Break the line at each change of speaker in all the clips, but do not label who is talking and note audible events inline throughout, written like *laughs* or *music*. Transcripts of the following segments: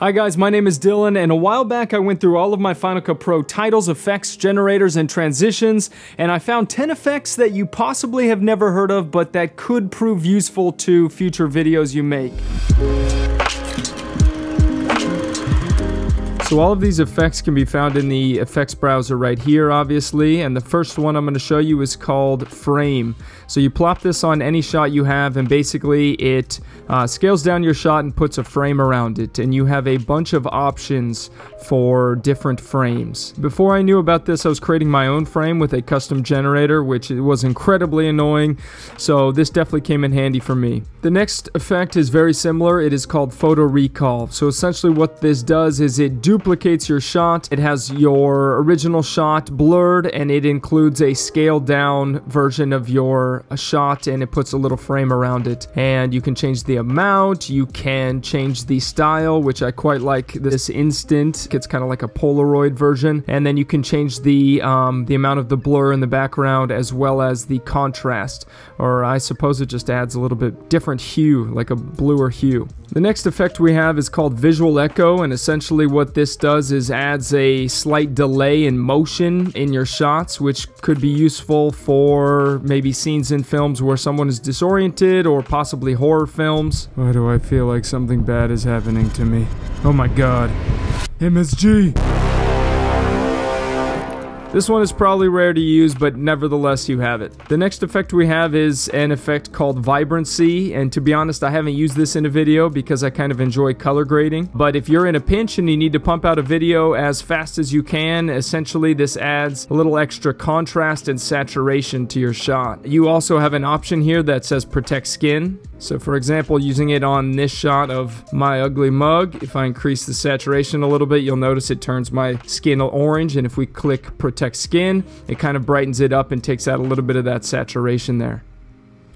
Hi guys, my name is Dylan, and a while back I went through all of my Final Cut Pro titles, effects, generators, and transitions, and I found 10 effects that you possibly have never heard of, but that could prove useful to future videos you make. So all of these effects can be found in the effects browser right here, obviously, and the first one I'm going to show you is called Frame. So you plop this on any shot you have, and basically it uh, scales down your shot and puts a frame around it, and you have a bunch of options for different frames. Before I knew about this, I was creating my own frame with a custom generator, which was incredibly annoying, so this definitely came in handy for me. The next effect is very similar. It is called Photo Recall. So essentially what this does is it duplicates duplicates your shot. It has your original shot blurred and it includes a scaled down version of your shot and it puts a little frame around it. And you can change the amount, you can change the style, which I quite like this instant. It's kind of like a Polaroid version. And then you can change the, um, the amount of the blur in the background as well as the contrast. Or I suppose it just adds a little bit different hue, like a bluer hue. The next effect we have is called Visual Echo and essentially what this does is adds a slight delay in motion in your shots, which could be useful for maybe scenes in films where someone is disoriented or possibly horror films. Why do I feel like something bad is happening to me? Oh my god. MSG! This one is probably rare to use, but nevertheless you have it. The next effect we have is an effect called Vibrancy, and to be honest, I haven't used this in a video because I kind of enjoy color grading. But if you're in a pinch and you need to pump out a video as fast as you can, essentially this adds a little extra contrast and saturation to your shot. You also have an option here that says Protect Skin. So for example, using it on this shot of my ugly mug, if I increase the saturation a little bit, you'll notice it turns my skin orange, and if we click Protect skin. It kind of brightens it up and takes out a little bit of that saturation there.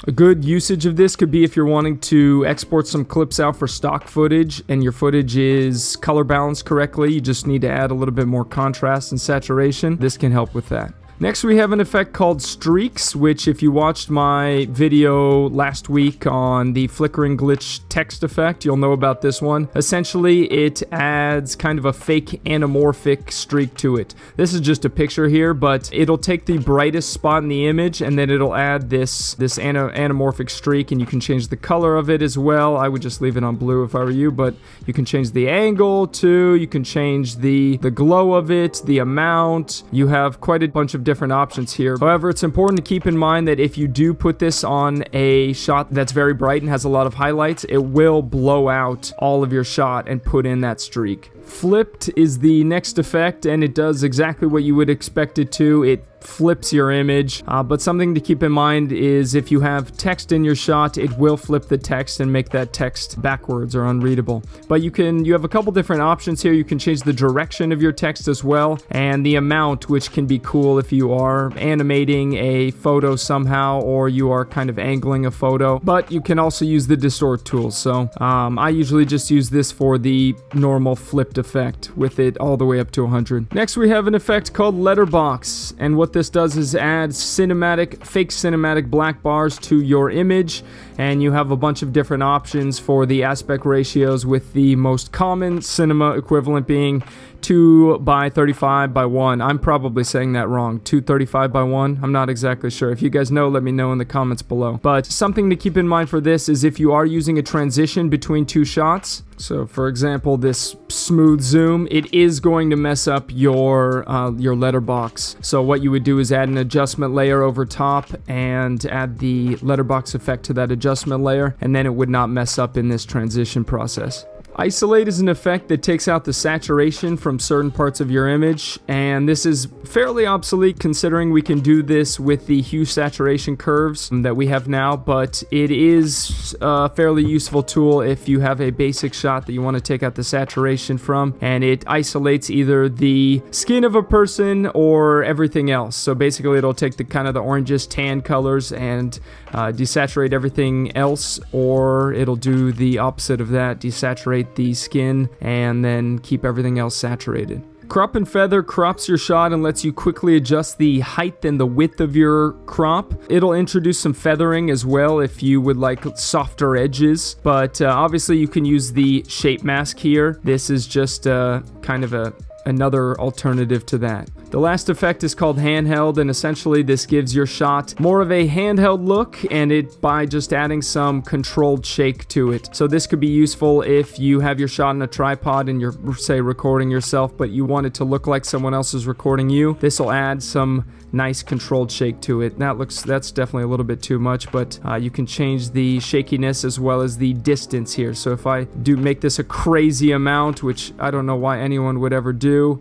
A good usage of this could be if you're wanting to export some clips out for stock footage and your footage is color balanced correctly. You just need to add a little bit more contrast and saturation. This can help with that. Next we have an effect called Streaks, which if you watched my video last week on the flickering glitch text effect, you'll know about this one. Essentially, it adds kind of a fake anamorphic streak to it. This is just a picture here, but it'll take the brightest spot in the image and then it'll add this, this ana anamorphic streak and you can change the color of it as well. I would just leave it on blue if I were you, but you can change the angle too, you can change the, the glow of it, the amount. You have quite a bunch of different options here. However, it's important to keep in mind that if you do put this on a shot that's very bright and has a lot of highlights, it will blow out all of your shot and put in that streak. Flipped is the next effect and it does exactly what you would expect it to. It flips your image. Uh, but something to keep in mind is if you have text in your shot, it will flip the text and make that text backwards or unreadable. But you can, you have a couple different options here. You can change the direction of your text as well and the amount, which can be cool if you are animating a photo somehow or you are kind of angling a photo. But you can also use the distort tool. So um, I usually just use this for the normal effect with it all the way up to 100. Next we have an effect called letterbox and what this does is add cinematic, fake cinematic black bars to your image, and you have a bunch of different options for the aspect ratios with the most common cinema equivalent being 2 by 35 by 1. I'm probably saying that wrong. 235 by 1? I'm not exactly sure. If you guys know, let me know in the comments below. But something to keep in mind for this is if you are using a transition between two shots, so for example, this smooth zoom, it is going to mess up your, uh, your letterbox. So what you would do is add an adjustment layer over top and add the letterbox effect to that adjustment layer, and then it would not mess up in this transition process. Isolate is an effect that takes out the saturation from certain parts of your image, and this is fairly obsolete considering we can do this with the hue saturation curves that we have now, but it is a fairly useful tool if you have a basic shot that you want to take out the saturation from, and it isolates either the skin of a person or everything else. So basically it'll take the kind of the oranges tan colors and uh, desaturate everything else, or it'll do the opposite of that, desaturate the skin and then keep everything else saturated. Crop and Feather crops your shot and lets you quickly adjust the height and the width of your crop. It'll introduce some feathering as well if you would like softer edges, but uh, obviously you can use the shape mask here. This is just uh, kind of a another alternative to that. The last effect is called handheld and essentially this gives your shot more of a handheld look and it by just adding some controlled shake to it. So this could be useful if you have your shot on a tripod and you're say recording yourself but you want it to look like someone else is recording you. This will add some nice controlled shake to it. That looks that's definitely a little bit too much but uh, you can change the shakiness as well as the distance here. So if I do make this a crazy amount which I don't know why anyone would ever do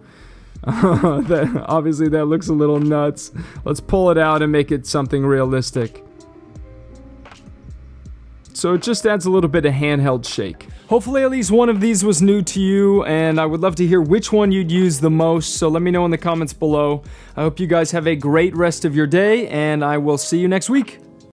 *laughs* that, obviously that looks a little nuts. Let's pull it out and make it something realistic. So it just adds a little bit of handheld shake. Hopefully at least one of these was new to you, and I would love to hear which one you'd use the most, so let me know in the comments below. I hope you guys have a great rest of your day, and I will see you next week.